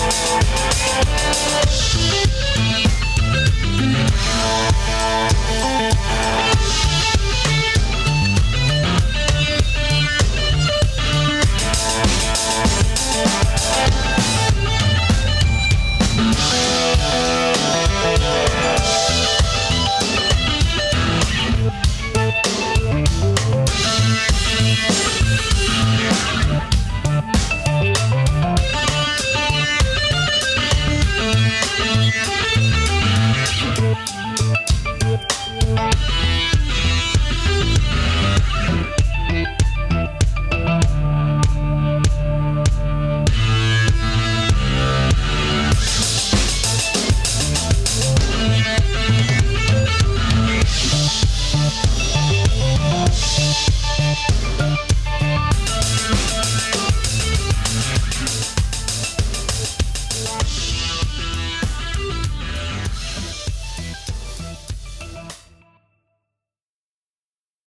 We'll